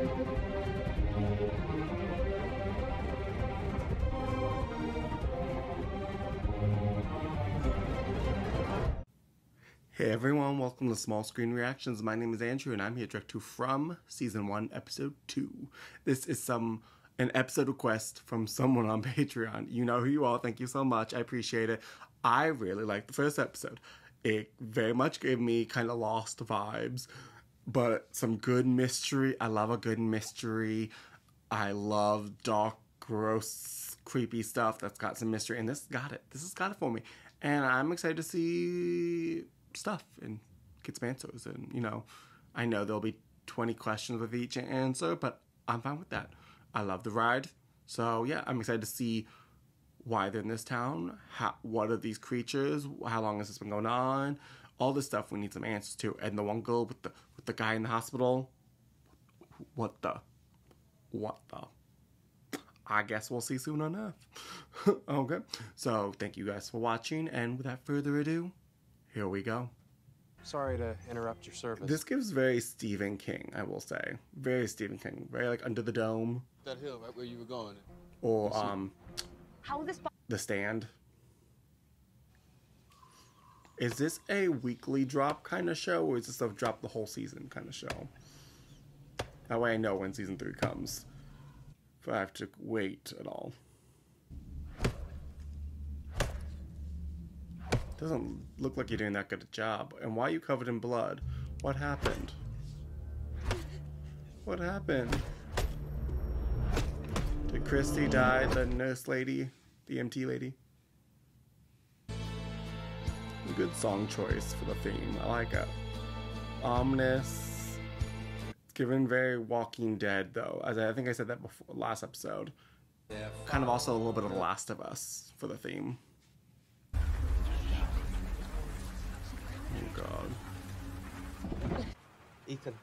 Hey everyone, welcome to Small Screen Reactions. My name is Andrew and I'm here to direct you from season 1, episode 2. This is some an episode request from someone on Patreon. You know who you are. Thank you so much. I appreciate it. I really liked the first episode. It very much gave me kind of lost vibes, but some good mystery. I love a good mystery. I love dark, gross, creepy stuff that's got some mystery, and this got it. This has got it for me. And I'm excited to see stuff and some. And, you know, I know there'll be 20 questions with each answer, but I'm fine with that. I love the ride. So, yeah, I'm excited to see why they're in this town. How, what are these creatures? How long has this been going on? All this stuff we need some answers to. And the one girl with the with the guy in the hospital. What the? What the? I guess we'll see soon enough. okay. So thank you guys for watching, and without further ado, here we go. Sorry to interrupt your service. This gives very Stephen King, I will say. Very Stephen King. Very like Under the Dome. That hill right where you were going. Or um How this The Stand. Is this a weekly drop kind of show, or is this a drop the whole season kind of show? That way I know when season three comes. If I have to wait at all. Doesn't look like you're doing that good a job. And why are you covered in blood? What happened? What happened? Did Kristi die, the nurse lady, the MT lady? A good song choice for the theme. I like it. Ominous. It's given very Walking Dead though. As I think I said that before last episode. Kind of also a little bit of The Last of Us for the theme. Oh god. Ethan.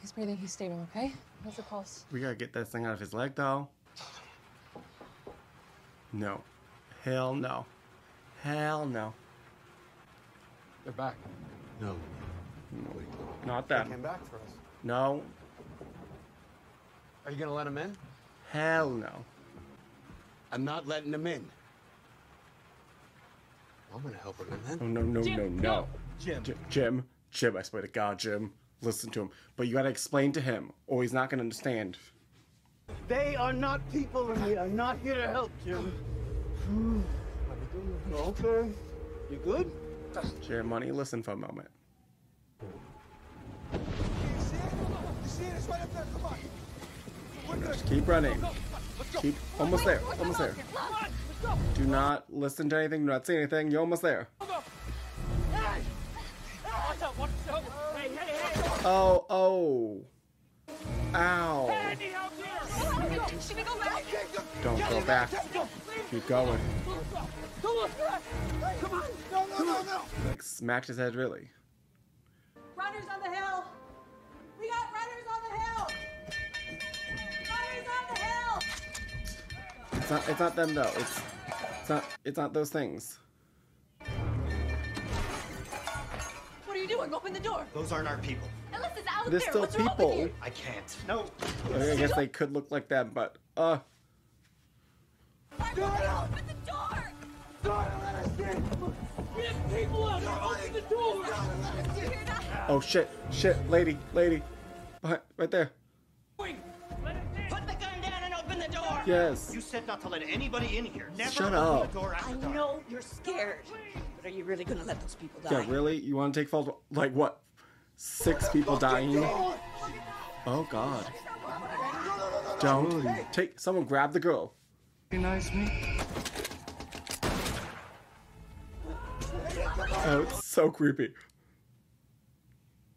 He's breathing. He's stable. Okay. How's the pulse? We gotta get that thing out of his leg though. No. Hell no. Hell no. They're back. No. Not They that. came back for us. No. Are you gonna let them in? Hell no. I'm not letting them in. I'm gonna help them in Oh, no, no, no, Jim, no. no. Jim. Jim, Jim, Jim, I swear to God, Jim, listen to him. But you gotta explain to him, or he's not gonna understand. They are not people and we are not here to help, Jim. Okay. You good? Jim, money, listen for a moment. Just keep running. Keep almost there. Almost there. Do not listen to anything. Do not see anything. You're almost there. Oh, oh. Ow. Should we go back? Don't go back. Keep going. Like smacked his head really. Runners on the hill! We got runners on the hill! Runners on the hill! It's not it's not them though. It's it's not it's not those things. What are you doing? Open the door. Those aren't our people. Ellis is out They're there. still What's people. I can't. No. I guess they could look like that, but uh Open the door. Oh shit, shit, lady, lady. Behind, right there. Put the gun down and open the door! Yes. You said not to let anybody in here. Never Shut open up. the door I dark. know you're scared, but are you really gonna let those people die? Yeah, really? You wanna take fault like what? Six people dying? Oh god. Don't take someone grab the girl. Oh, it's so creepy.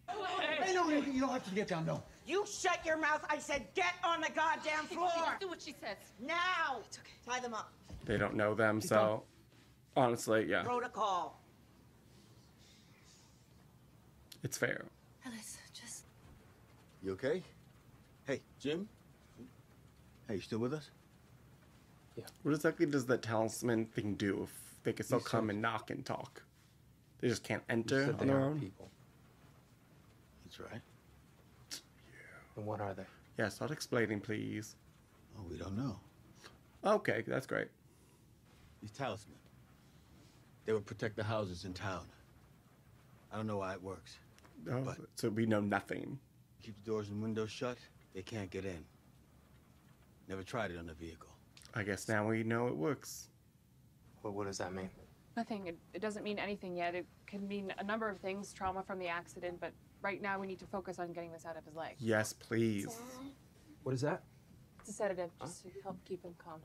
Hey, no, you you don't have to get down, no. You shut your mouth! I said get on the goddamn floor! Do what she says. Now! It's okay. Tie them up. They don't know them, so honestly, yeah, Protocol. it's fair. Ellis, just. You okay? Hey, Jim? Hey, you still with us? Yeah. What exactly does that talisman thing do if they can still He come said- and knock and talk? They just can't enter on their own? people. That's right. And what are they? Yeah, start explaining, please. Oh, we don't know. Okay, that's great. These talismans. They would protect the houses in town. I don't know why it works. Oh, But- so we know nothing. Keep the doors and windows shut, they can't get in. Never tried it on a vehicle. I guess now we know it works. What, what does that mean? Nothing. It, it doesn't mean anything yet. It can mean a number of things trauma from the accident, but right now we need to focus on getting this out of his leg. Yes, please. What is that? It's a sedative just to help keep him calm.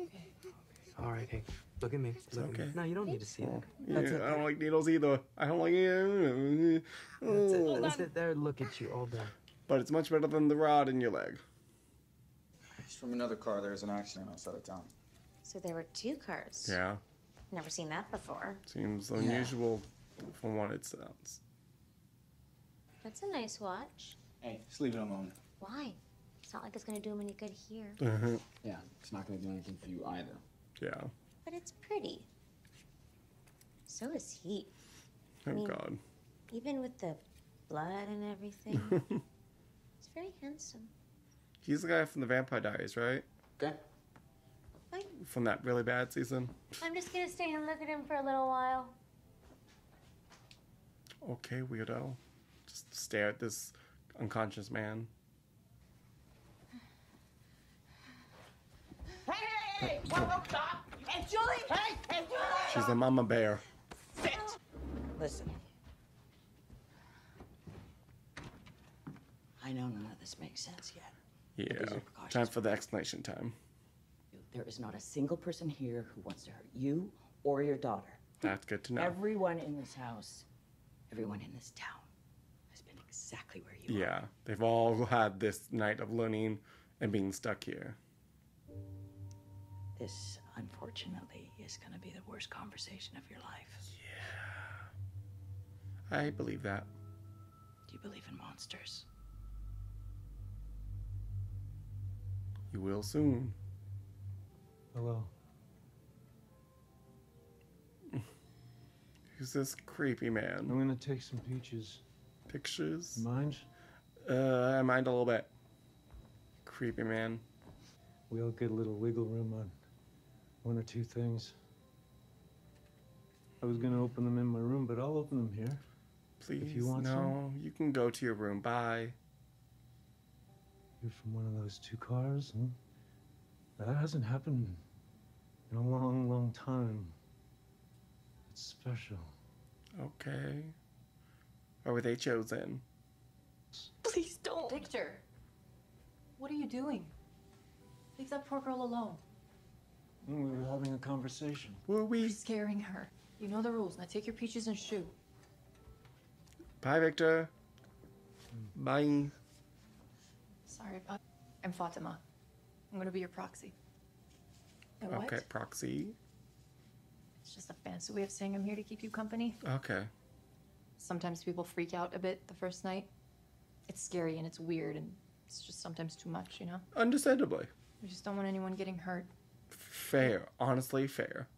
Okay. All right, hey, look at me. Look at me. No, you don't need to see that. Yeah, That's it. I don't like needles either. I don't like it. That's it. Let's sit there and look at you all day. But it's much better than the rod in your leg. It's from another car. There was an accident outside of town. So there were two cars. Yeah, Never seen that before. seems unusual from what it sounds. That's a nice watch. Hey, just leave it alone. Why? It's not like it's gonna do him any good here. Uh-huh. Yeah, it's not gonna do anything for you either. Yeah. But it's pretty. So is he. Oh mean- God. Even with the blood and everything. He's very handsome. He's the guy from the Vampire Diaries, right? Okay. Fine. From that really bad season. I'm just gonna stay and look at him for a little while. Okay, weirdo. Just stare at this unconscious man. Hey, hey, hey! Whoa, whoa, stop! Hey, Julie! Hey, hey, Julie! She's a mama bear. Sit! Listen. I know none of this makes sense yet. Yeah. these are precautions. Time for the explanation time. There is not a single person here who wants to hurt you or your daughter. That's good to know. Everyone in this house, everyone in this town, has been exactly where you are. Yeah, they've all had this night of learning and being stuck here. This, unfortunately, is going to be the worst conversation of your life. Yeah. I believe that. Do you believe in monsters? You will soon. Hello. Who's this creepy man? I'm gonna take some peaches. Pictures? Mind? Uh, I mind a little bit. Creepy man. We all get a little wiggle room on one or two things. I was gonna open them in my room, but I'll open them here. Please, if you want no. some. You can go to your room. Bye. You're from one of those two cars, huh? That hasn't happened in a long, long time. It's special. Okay. Oh, Why were they chosen? Please don't. Victor, what are you doing? Leave that poor girl alone. We were having a conversation. Were we? You're we? scaring her. You know the rules. Now take your peaches and shoo. Bye, Victor. Hmm. Bye. Sorry about. I'm Fatima. I'm gonna be your proxy. And what? Okay, proxy. It's just a fancy way of saying I'm here to keep you company. Okay. Sometimes people freak out a bit the first night. It's scary and it's weird and it's just sometimes too much, you know? Understandably. We just don't want anyone getting hurt. Fair. Honestly, fair.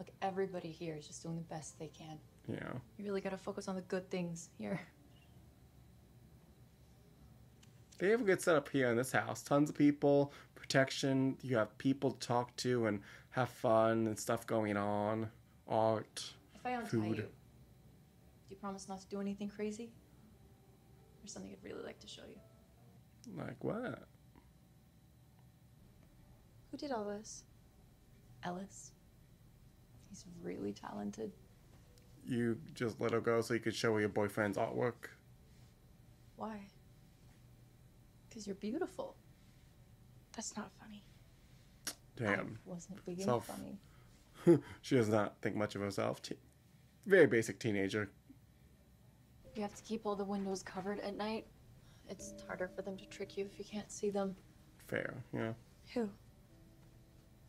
Look, everybody here is just doing the best they can. Yeah. You really gotta focus on the good things here. They have a good setup here in this house. Tons of people, protection. You have people to talk to and have fun and stuff going on. Art. If I untie Food. you, do you promise not to do anything crazy? There's something I'd really like to show you. Like what? Who did all this? Ellis. He's really talented. You just let her go so you could show her your boyfriend's artwork. Why? Because you're beautiful. That's not funny. Damn. I wasn't being Self- funny. she does not think much of herself. Te- very basic teenager. You have to keep all the windows covered at night. It's harder for them to trick you if you can't see them. Fair, yeah. Who?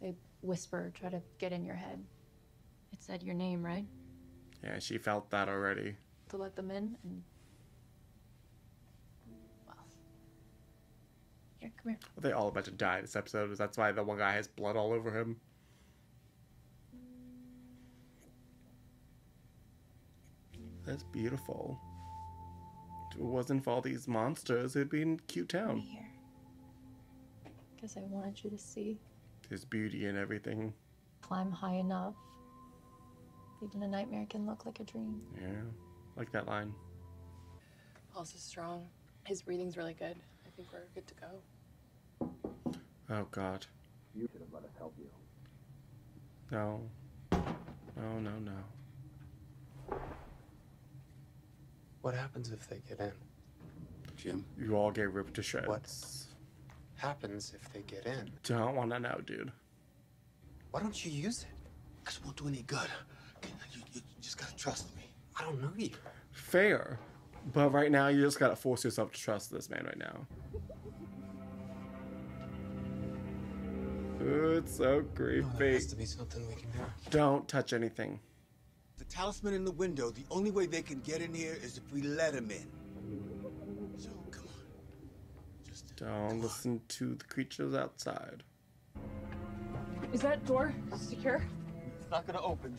They whisper, try to get in your head. It said your name, right? Yeah, she felt that already. To let them in, and. Here, come here. Are they all about to die this episode? Is That's why the one guy has blood all over him. That's beautiful. If it wasn't for all these monsters, it'd be a cute town. Here. Because I wanted you to see. There's beauty and everything. Climb high enough. Even a nightmare can look like a dream. Yeah, like that line. Pulse is strong. His breathing's really good. I think we're good to go. Oh God, You should have let us help you. no, no, no, no. What happens if they get in? Jim, You all get ripped to shreds. What happens if they get in? Don't want to know, dude. Why don't you use it? because it won't do any good. Okay, You, you just gotta trust me. I don't know you. Fair, but right now you just gotta force yourself to trust this man right now. It's so No, there creepy. has to be something we can do. Don't touch anything. The talisman in the window, the only way they can get in here is if we let them in. So, come on. Just uh, Don't listen to the creatures outside. Is that door secure? It's not gonna open.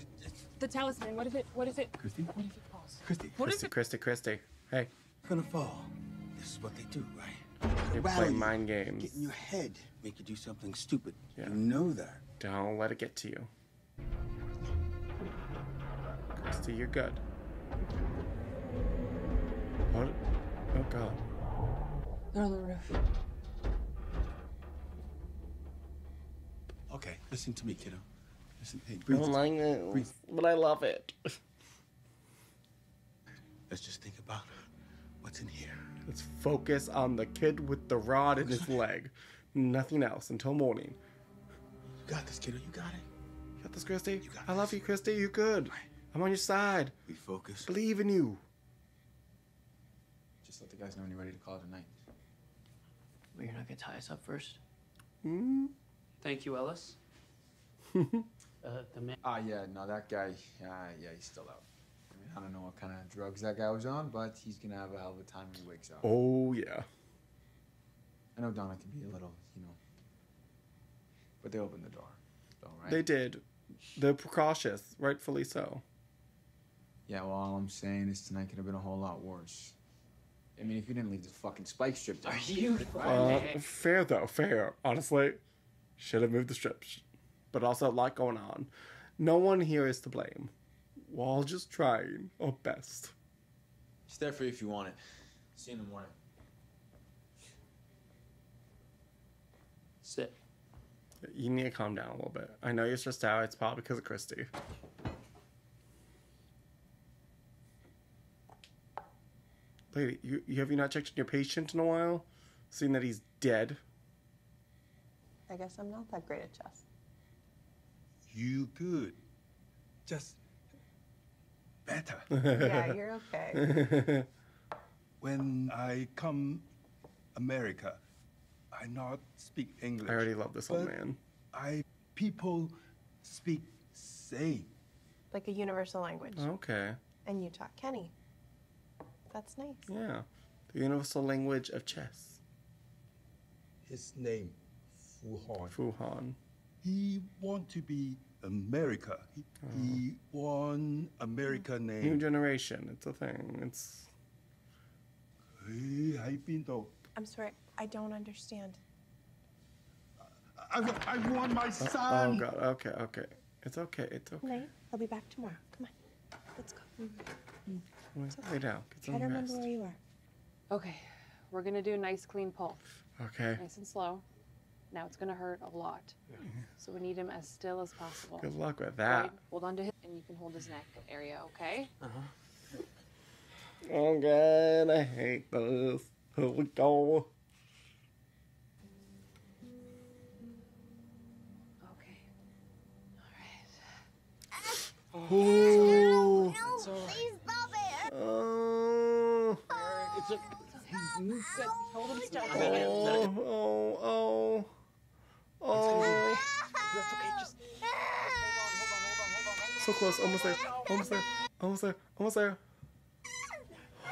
The talisman. What if it? What if it? Kristi? What if it falls? Kristi, What if Kristi, it? Kristi, Kristi. Hey, gonna fall. This is what they do, right? They rally play you, games. Get games. in your head, make you do something stupid. Yeah. You know that. Don't let it get to you. Kristi, you're good. What? Oh God. They're on the roof. Okay, listen to me, kiddo. Listen, hey, I breathe. don't like Breathe. this, but I love it. Let's just think about what's in here. Let's focus on the kid with the rod in his leg. Nothing else until morning. You got this, kiddo. You got it. You got this, Kristi? got I love this. you, Kristi. You're good. I'm on your side. We focus. Believe in you. Just let the guys know when you're ready to call it a night. Well, you're not gonna tie us up first. Hmm? Thank you, Ellis. uh, the man. Ah, yeah, no, that guy, yeah, yeah, he's still out. I don't know what kind of drugs that guy was on, but he's gonna have a hell of a time when he wakes up. Oh, yeah. I know Donna can be a little, you know, but they opened the door, though, right? They did. They're precautious, rightfully so. Yeah, well, all I'm saying is tonight could have been a whole lot worse. I mean, if you didn't leave the fucking spike strip down. Are you? Uh, fair, though. Fair. Honestly, should have moved the strips. But also, a lot going on. No one here is to blame. We're all just trying our best. It's there for you if you want it. See you in the morning. Sit. You need to calm down a little bit. I know you're stressed out. It's probably because of Kristi. Lady, you, you have you not checked on your patient in a while? Seeing that he's dead. I guess I'm not that great at chess. You good. Just better. Yeah, you're okay. when I come America, I not speak English. I already love this old man. I people speak same. Like a universal language. Okay. And you taught Kenny. That's nice. Yeah. The universal language of chess. His name, Fu Han. Fu Han. He want to be America. He, oh. he won America name. New generation. It's a thing. It's. I'm sorry. I don't understand. I, I, won my son. Oh, oh, God. Okay. Okay. It's okay. It's okay. okay. I'll be back tomorrow. Come on. Let's go. Mm-hmm. mm-hmm. Lay okay. down. Get some rest. I don't remember where you are. Okay. We're gonna do a nice clean pull. Okay. Nice and slow. Now it's gonna hurt a lot. So we need him as still as possible. Good luck with Floyd, that. hold on to his, and you can hold his neck area, okay? Uh-huh. Oh god, I hate this. Here we go. Okay. Ooh. It's all right. Oh. It's a, Good. Hold him still. Oh. Oh. Oh. Oh. That's okay. Just So close. Almost there. Almost there. Almost there. Almost there.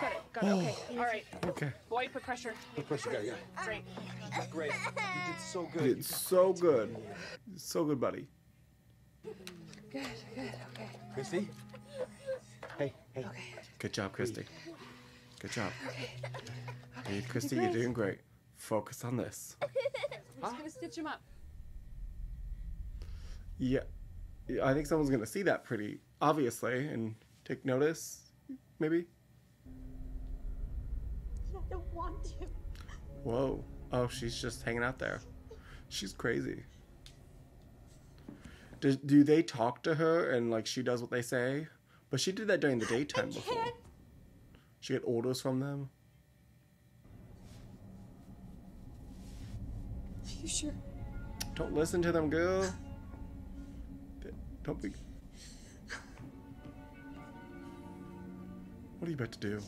got it. Got it. Okay. Oh. All right. Okay. Boy, put pressure. the pressure guy, yeah. Great. Great. You did so You good. did so good. So good, buddy. Good. Good. Okay. Kristi? Hey, hey. Okay. Good job, Kristi. Good job. Hey, Kristi, you're doing great. Focus on this. I'm just gonna stitch him up. Yeah. I think someone's gonna see that pretty obviously and take notice, maybe. I don't want to. Whoa. Oh, she's just hanging out there. She's crazy. Do, do they talk to her and like she does what they say? But she did that during the daytime before. She get orders from them. Are you sure? Don't listen to them, girl. Be. What are you about to do?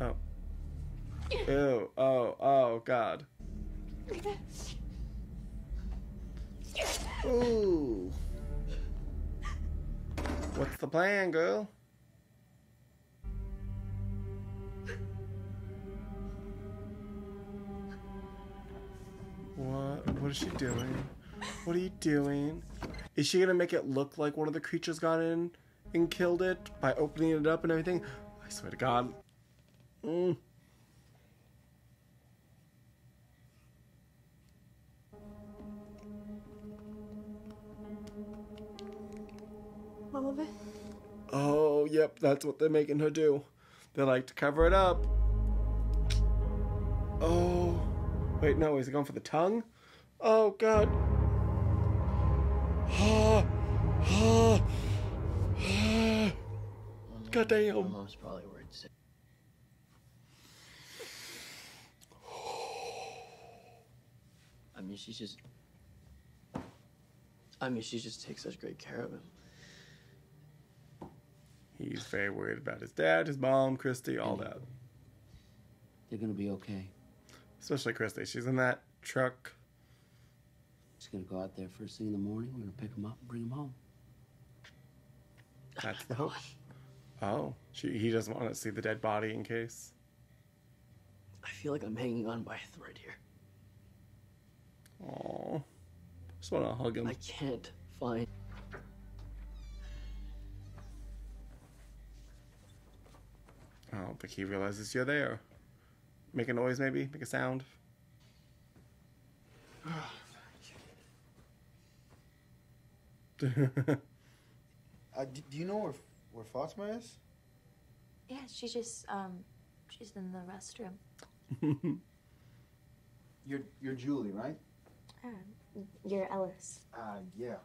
Oh. Ew. Oh, oh, God. Ooh. What's the plan, girl? What? What is she doing? What are you doing? Is she gonna make it look like one of the creatures got in and killed it by opening it up and everything? I swear to God. Mm. All of it? Oh, yep, that's what they're making her do. They like to cover it up. Oh. Wait, no, is he going for the tongue? Oh, God. Ah, ah, ah. God damn. My mom's probably worried sick. I mean, she's just. I mean, she just takes such great care of him. He's very worried about his dad, his mom, Kristi, all that. They're gonna be okay. Especially Kristi. She's in that truck. She's gonna go out there first thing in the morning. We're gonna pick him up and bring him home. That's oh, the hope. Oh, she, he doesn't want to see the dead body in case. I feel like I'm hanging on by a thread here. Oh, just want to hug him. I can't find. I don't think he realizes you're there. Make a noise, maybe. Make a sound. Uh, do, do you know where where Fatima is? Yeah, she just um, she's in the restroom. You're you're Julie, right? Um, you're Ellis. Uh, yeah.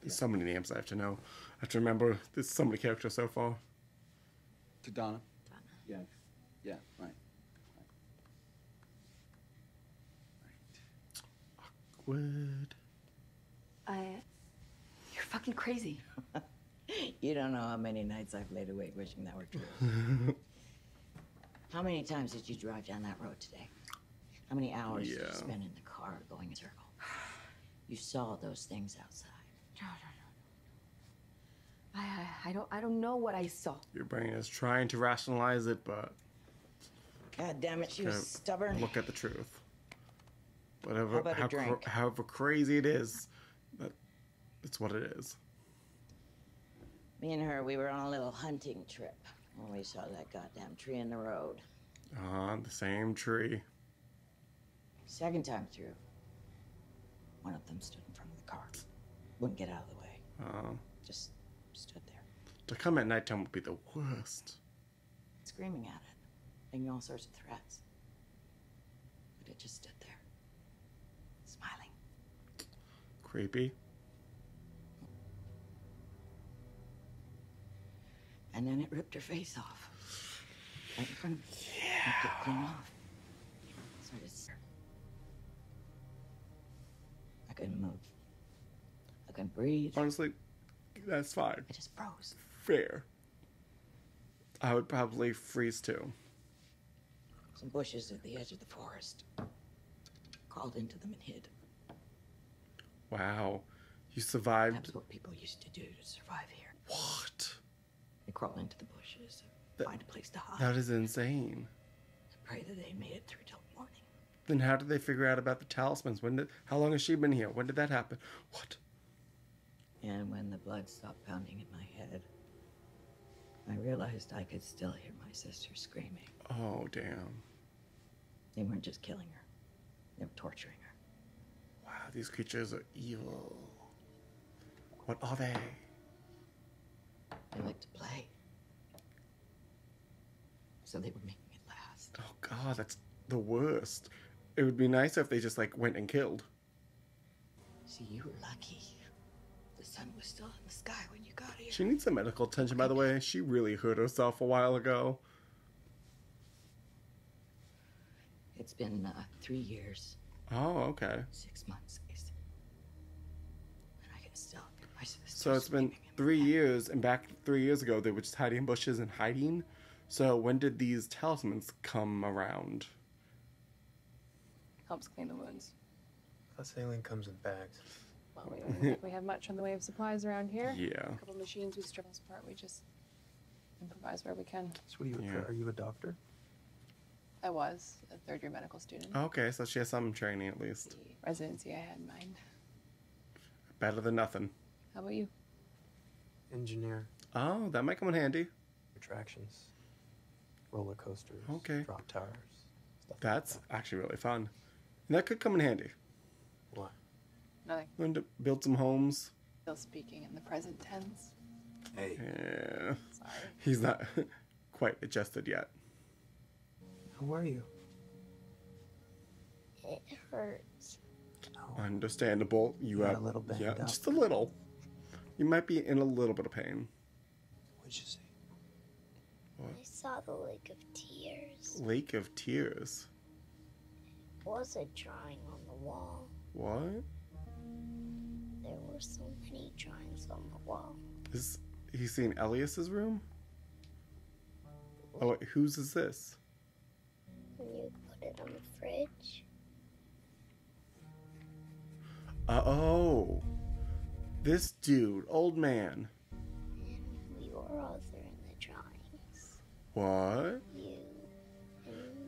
There's so many names I have to know. I have to remember. There's so many characters so far. To Donna. Donna. Yeah. Yeah. Right. Would. I. You're fucking crazy. You don't know how many nights I've laid awake wishing that were true. how many times did you drive down that road today? How many hours did you spend in the car going in a circle? You saw those things outside. No, no, no. I, I, I don't, I don't know what I saw. Your brain is trying to rationalize it, but God damn it, she was stubborn. Look at the truth. How Whatever, a how cr- however crazy it is, that it's what it is. Me and her, we were on a little hunting trip when we saw that goddamn tree in the road. Uh, the same tree. Second time through, one of them stood in front of the car. Wouldn't get out of the way. Uh, Just stood there, to come at nighttime would be the worst. screaming at it, making all sorts of threats. But it just stood there, smiling. Creepy. And then it ripped her face off. Right in front of me. Yeah. Ripped clean off. Started. s- I couldn't move. I couldn't breathe. Honestly, that's fine. I just froze. Fair. I would probably freeze too. Some bushes at the edge of the forest. Crawled into them and hid. Wow. You survived. That's what people used to do to survive here. What? They crawl into the bushes, That- find a place to hide, That is insane. and pray that they made it through till morning. Then how did they figure out about the talismans? When did? How long has she been here? When did that happen? What? And when the blood stopped pounding in my head, I realized I could still hear my sister screaming. Oh, damn. They weren't just killing her, they were torturing her. These creatures are evil. What are they? They like to play. So they were making it last. Oh, God, that's the worst. It would be nicer if they just, like, went and killed. See, you were lucky. The sun was still in the sky when you got here. She needs some medical attention, by the way. She really hurt herself a while ago. It's been uh, three years, Oh, okay. six months, Ace. And I can still hear my sister. So it's been three years, and back three years ago, they were just hiding in bushes and hiding. So when did these talismans come around? Helps clean the wounds. That saline comes in bags. Well, we don't think we have much in the way of supplies around here. Yeah. A couple machines we strip us apart. We just improvise where we can. So what are you? Yeah. Are you a doctor? I was a third year medical student. Okay, so she has some training at least. The residency I had in mind. Better than nothing. How about you? Engineer. Oh, that might come in handy. Attractions. Roller coasters. Okay. Drop towers. Stuff That's actually really fun. And that could come in handy. What? Nothing. Learn to build some homes. Still speaking in the present tense. Hey, Yeah. Sorry. He's not quite adjusted yet. How are you? It hurts. Understandable. You Got have a little banged yeah, up. just a little. You might be in a little bit of pain. What'd you say? I saw the Lake of Tears. Lake of Tears. It was a drawing on the wall. What? There were so many drawings on the wall. Is he seeing Ellis's room? Oh, wait, whose is this? When you put it on the fridge, Uh, oh, this dude, old man. were all there in the drawings. What? You.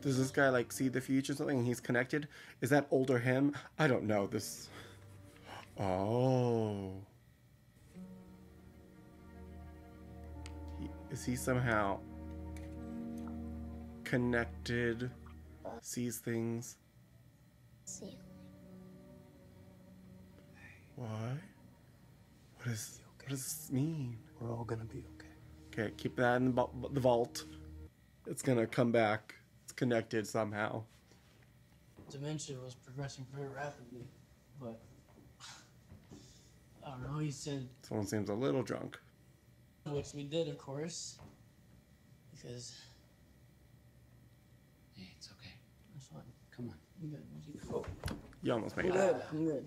Does this guy like see the future or something? And he's connected. Is that older him? I don't know. This. Oh. He, is he somehow connected? Sees things. See, What? What is? What does this mean? We're all gonna be okay. Okay, keep that in the, the vault. It's gonna come back. It's connected somehow. dementia was progressing very rapidly, but I don't know. He said, Someone seems a little drunk. which we did, of course, because Hey, it's okay. that's fine. Come on. You good? You good? You almost made I'm it. good. I'm good.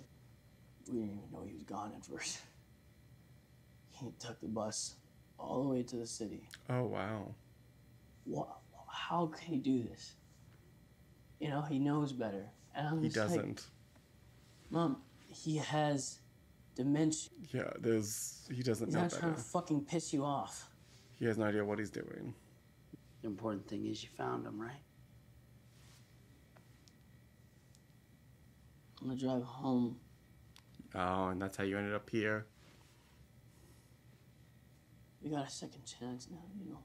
We didn't even know he was gone at first. He took the bus all the way to the city. Oh wow. Wha How can he do this? You know, he knows better. And I'm He just doesn't. Mom, he has dementia. Yeah, there's. He doesn't He's know not better. trying to fucking piss you off. He has no idea what he's doing. The important thing is you found him, right? I'm gonna drive home. Oh, and that's how you ended up here. We got a second chance now, you know.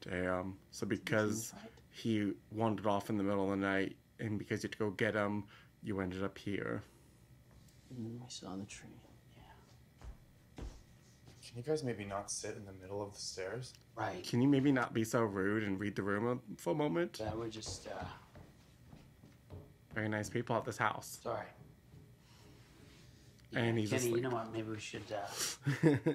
Damn. So because he wandered off in the middle of the night, and because you had to go get him, you ended up here. And then we saw the tree. Yeah. Can you guys maybe not sit in the middle of the stairs? Right. Can you maybe not be so rude and read the room for a moment? Yeah, we're just, uh, Very nice people at this house. sorry. And he's Kenny, you know what? Maybe we should, uh,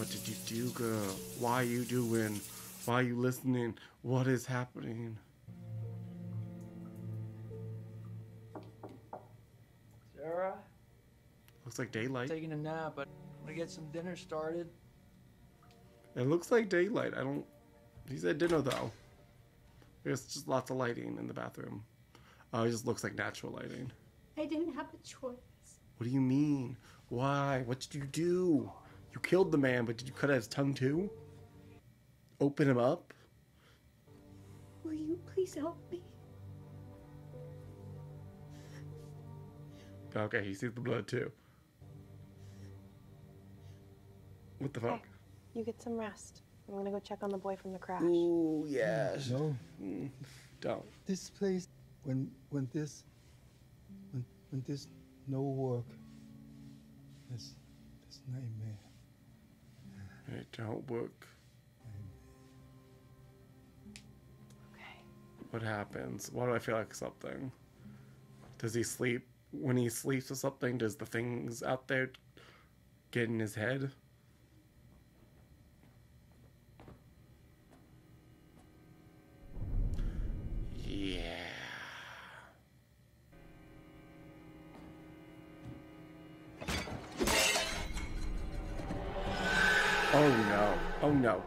What did you do, girl? Why are you doing? Why are you listening? What is happening? Sara, Looks like daylight. taking a nap, but I'm gonna get some dinner started. It looks like daylight. I don't. He said dinner though. There's just lots of lighting in the bathroom. Oh, it just looks like natural lighting. I didn't have a choice. What do you mean? Why? What did you do? You killed the man, but did you cut out his tongue too? Open him up? Will you please help me? Okay, he sees the blood too. What the fuck? You get some rest. I'm gonna go check on the boy from the crash. Ooh, yes. No. Hmm. Don't. This place, when when this, when when this no work, this it don't work. Okay. What happens? Why do I feel like something? Does he sleep? When he sleeps or something, does the things out there get in his head?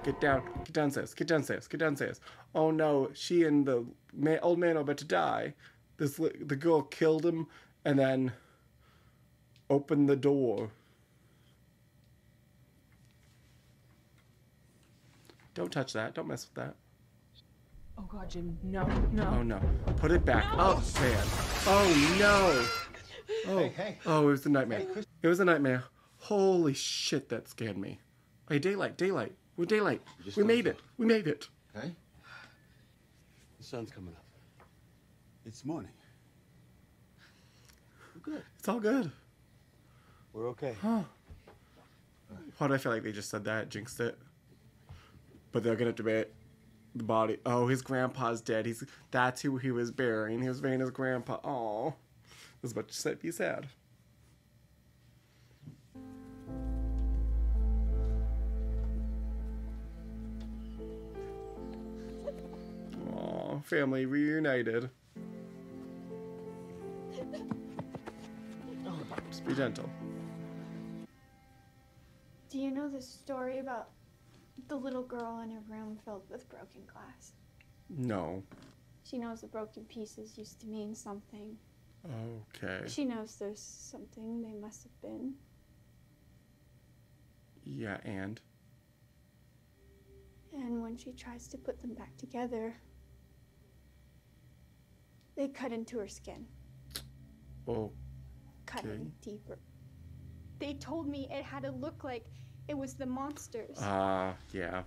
Get down. Get downstairs. Get downstairs. Get downstairs. Oh no. She and the ma- old man are about to die. This li- the girl killed him and then opened the door. Don't touch that. Don't mess with that. Oh god, Jim, no, no. Oh no. Put it back. Oh man. Oh no. Oh. Hey, hey. Oh, it was a nightmare. It was a nightmare. Holy shit, that scared me. Hey, daylight, daylight. We're daylight. We made it. We made it. Okay? The sun's coming up. It's morning. We're good. It's all good. We're okay. Huh. Why do I feel like they just said that? Jinxed it. But they're gonna debate the body. Oh, his grandpa's dead. He's that's who he was burying. He was burying his grandpa. Oh, I was about to say, be sad. Family reunited. Just be gentle. Do you know the story about the little girl in a room filled with broken glass? No. She knows the broken pieces used to mean something. Okay. She knows there's something they must have been. Yeah, and And when she tries to put them back together, they cut into her skin, oh, cut Okay. deeper. They told me it had to look like it was the monsters. ah, yeah.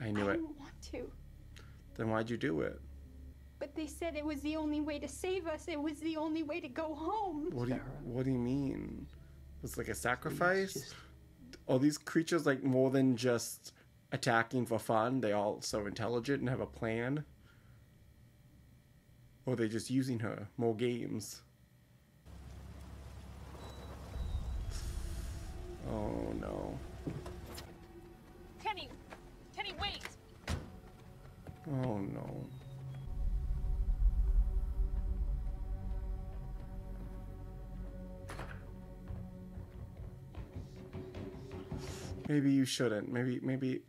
I knew I it. didn't want to, Then why'd you do it? but they said it was the only way to save us. It was the only way to go home. What do you What do you mean? It's like a sacrifice. Are these creatures like more than just attacking for fun? They all so intelligent and have a plan. Or they're they just using her more games? Oh no. Kenny, Kenny, wait. Oh no. Maybe you shouldn't. Maybe maybe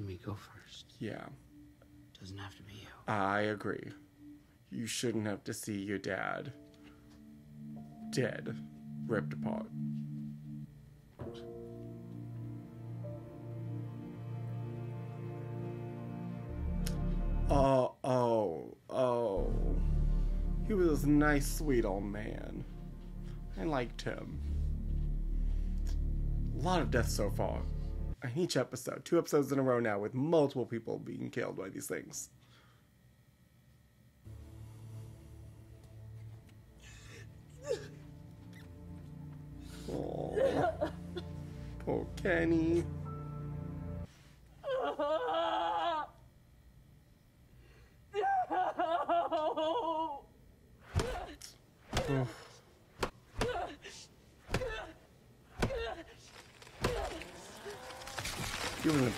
Let me go first. yeah. Doesn't have to be you. I agree. You shouldn't have to see your dad dead, ripped apart. Oh, oh, oh. He was a nice, sweet old man. I liked him. A lot of deaths so far. In each episode. Two episodes in a row now with multiple people being killed by these things. Oh, poor Kenny.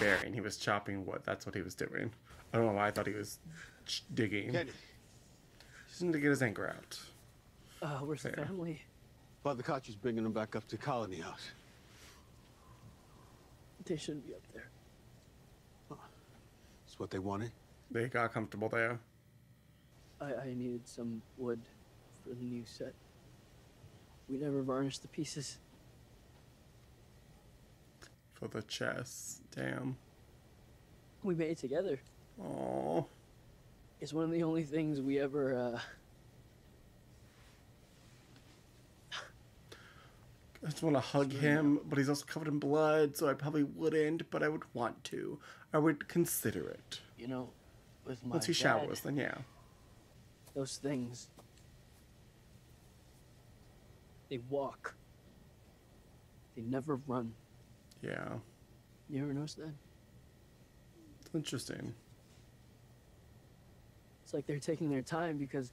He wasn't he was chopping wood. That's what he was doing. I don't know why I thought he was ch- digging. Kenny. He just needed to get his anger out. Uh, where's Fair. the family? Father Koch bringing them back up to Colony House. They shouldn't be up there. That's what they wanted. They got comfortable there. I, I needed some wood for the new set. We never varnished the pieces. For the chess. Damn. We made it together. Oh. It's one of the only things we ever, uh, I just want to hug him, but he's also covered in blood, so I probably wouldn't, but I would want to. I would consider it. you know, with my Once he dad, showers, then yeah. those things. They walk. They never run. Yeah. You ever notice that? It's interesting. It's like they're taking their time because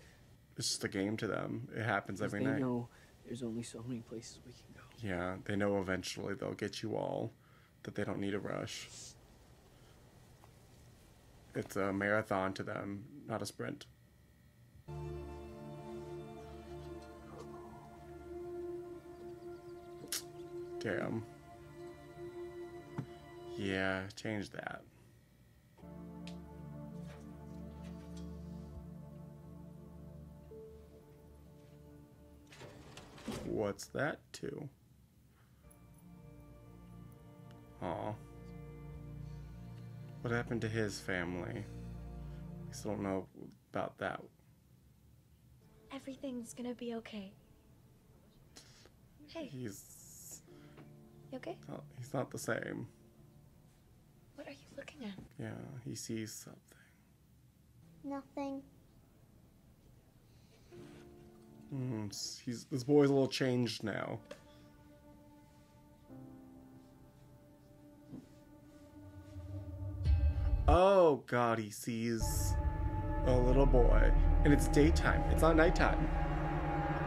It's just a game to them. It happens every they night. know there's only so many places we can go. Yeah, they know eventually they'll get you all, that they don't need a rush. It's a marathon to them, not a sprint. Damn. Yeah, change that. What's that to? Aw. What happened to his family? I still don't know about that. Everything's gonna be okay. Hey, He's you okay? not, he's not the same. What are you looking at? Yeah, he sees something. Nothing. Hmm, s- he's this boy's a little changed now. Oh god, he sees a little boy. And it's daytime. It's not nighttime.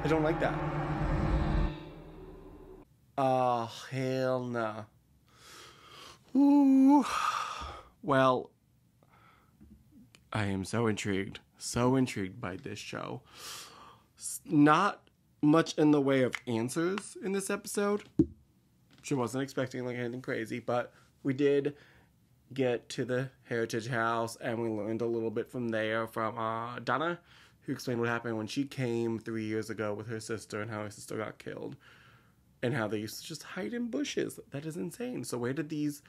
I don't like that. Oh, hell no. Ooh. Well, I am so intrigued. So intrigued by this show. Not much in the way of answers in this episode. She wasn't expecting like anything crazy, but we did get to the heritage house and we learned a little bit from there from uh, Donna, who explained what happened when she came three years ago with her sister and how her sister got killed and how they used to just hide in bushes. That is insane. So where did these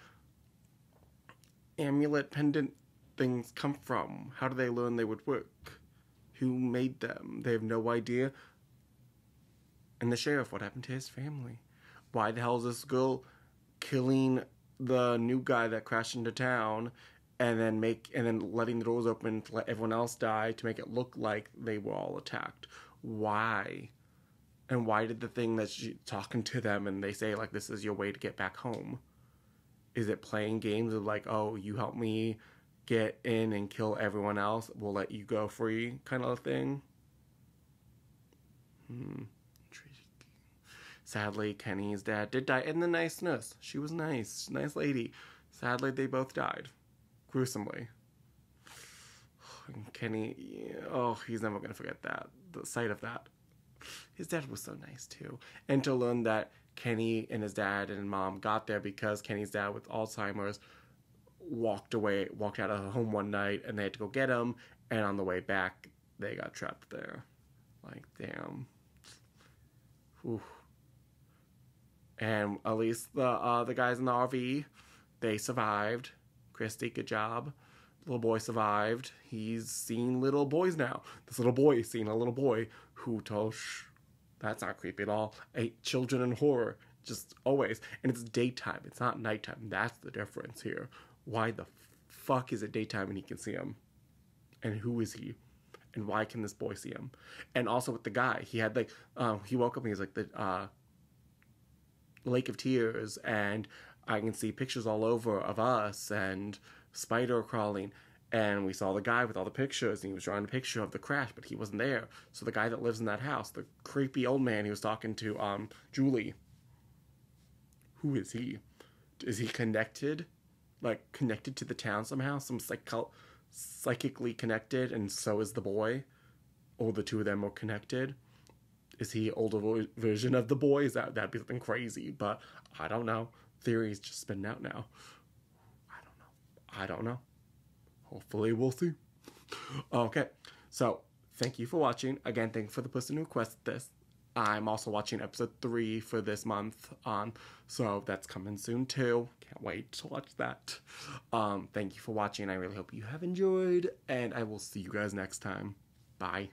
amulet pendant things come from? How do they learn they would work? Who made them? They have no idea. And the sheriff, what happened to his family? Why the hell is this girl killing the new guy that crashed into town and then make and then letting the doors open to let everyone else die to make it look like they were all attacked? Why? And why did the thing that she talking to them and they say like this is your way to get back home? Is it playing games of like, oh, you help me get in and kill everyone else, we'll let you go free kind of thing? Hmm. Sadly, Kenny's dad did die, and the nice nurse. She was nice, nice lady. Sadly, they both died, gruesomely. And Kenny, oh, he's never gonna forget that. The sight of that. His dad was so nice too, and to learn that Kenny and his dad and mom got there because Kenny's dad with Alzheimer's walked away, walked out of the home one night, and they had to go get him. And on the way back, they got trapped there. Like, damn. Whew. And at least the uh, the guys in the RV, they survived. Kristi, good job. Little boy survived. He's seen little boys now. This little boy is seeing a little boy who told, shh, that's not creepy at all. Eight children in horror, just always. And it's daytime, it's not nighttime. That's the difference here. Why the fuck is it daytime and he can see him? And who is he? And why can this boy see him? And also with the guy, he had like, um, he woke up and he was like the uh, Lake of Tears, and I can see pictures all over of us and spider crawling. And we saw the guy with all the pictures, and he was drawing a picture of the crash, but he wasn't there. So the guy that lives in that house, the creepy old man he was talking to, um, Julie. Who is he? Is he connected? Like connected to the town somehow? Some psycho- psychically connected, and so is the boy, or the two of them are connected. Is he older vo- version of the boy? Is that that'd be something crazy? But I don't know. Theories just spinning out now. I don't know. I don't know. Hopefully we'll see. Okay, so thank you for watching. Again, thank you for the person who requested this. I'm also watching episode three for this month. Um, so that's coming soon too. Can't wait to watch that. Um, thank you for watching. I really hope you have enjoyed, and I will see you guys next time. Bye.